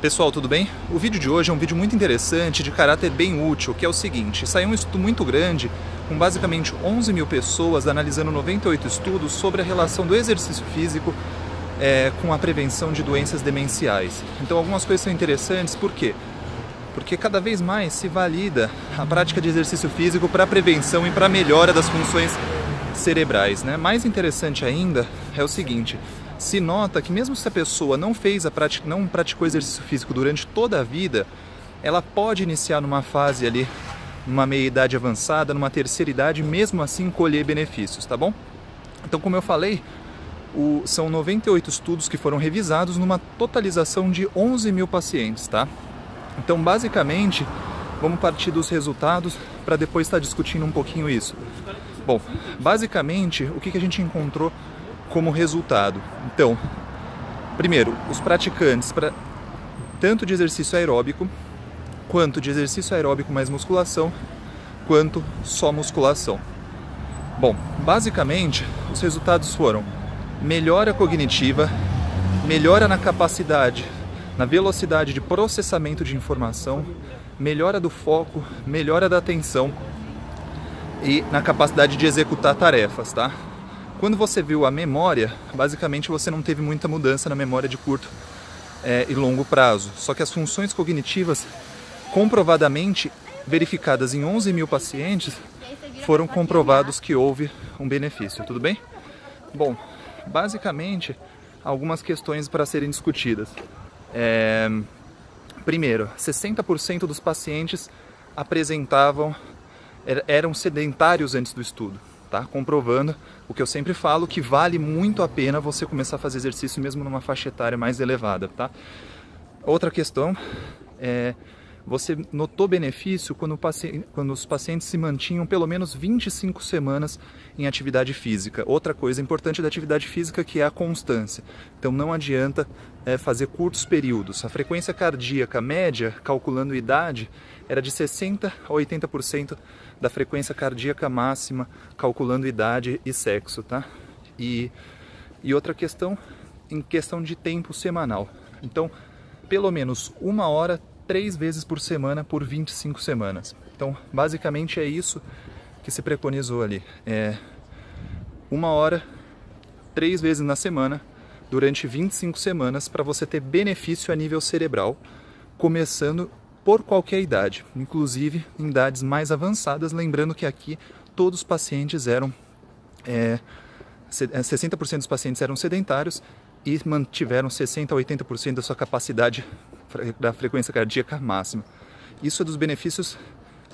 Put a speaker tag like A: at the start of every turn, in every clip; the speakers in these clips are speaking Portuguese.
A: Pessoal, tudo bem? O vídeo de hoje é um vídeo muito interessante, de caráter bem útil, que é o seguinte, saiu um estudo muito grande, com basicamente 11 mil pessoas, analisando 98 estudos sobre a relação do exercício físico é, com a prevenção de doenças demenciais. Então algumas coisas são interessantes, por quê? Porque cada vez mais se valida a prática de exercício físico para prevenção e para melhora das funções cerebrais. Né? Mais interessante ainda é o seguinte, se nota que mesmo se a pessoa não fez a prática, não praticou exercício físico durante toda a vida, ela pode iniciar numa fase ali, numa meia idade avançada, numa terceira idade, mesmo assim colher benefícios, tá bom? Então, como eu falei, o, são 98 estudos que foram revisados numa totalização de 11 mil pacientes, tá? Então, basicamente, vamos partir dos resultados para depois estar discutindo um pouquinho isso. Bom, basicamente, o que, que a gente encontrou como resultado. Então, primeiro, os praticantes para tanto de exercício aeróbico quanto de exercício aeróbico mais musculação, quanto só musculação. Bom, basicamente, os resultados foram melhora cognitiva, melhora na capacidade, na velocidade de processamento de informação, melhora do foco, melhora da atenção e na capacidade de executar tarefas, tá? Quando você viu a memória, basicamente você não teve muita mudança na memória de curto é, e longo prazo. Só que as funções cognitivas, comprovadamente verificadas em 11 mil pacientes, foram comprovados que houve um benefício, tudo bem? Bom, basicamente, algumas questões para serem discutidas. É, primeiro, 60% dos pacientes apresentavam, er, eram sedentários antes do estudo tá? Comprovando o que eu sempre falo, que vale muito a pena você começar a fazer exercício mesmo numa faixa etária mais elevada, tá? Outra questão é você notou benefício quando, quando, os pacientes se mantinham pelo menos 25 semanas em atividade física. Outra coisa importante da atividade física que é a constância. Então não adianta é, fazer curtos períodos. A frequência cardíaca média, calculando idade, era de 60 a 80% da frequência cardíaca máxima, calculando idade e sexo, tá? E, e outra questão, em questão de tempo semanal. Então, pelo menos uma hora três vezes por semana por 25 semanas. Então, basicamente é isso que se preconizou ali. É uma hora, três vezes na semana, durante 25 semanas, para você ter benefício a nível cerebral, começando por qualquer idade, inclusive em idades mais avançadas. Lembrando que aqui todos os pacientes eram. É, 60% é, dos pacientes eram sedentários e mantiveram 60 a 80% da sua capacidade da frequência cardíaca máxima. Isso é dos benefícios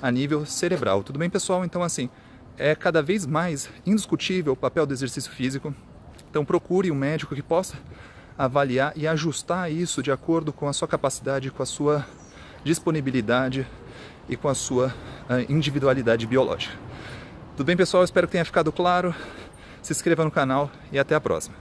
A: a nível cerebral. Tudo bem, pessoal? Então, assim, é cada vez mais indiscutível o papel do exercício físico. Então, procure um médico que possa avaliar e ajustar isso de acordo com a sua capacidade, com a sua disponibilidade e com a sua ah, individualidade biológica. Tudo bem, pessoal? Espero que tenha ficado claro. Se inscreva no canal e até a próxima.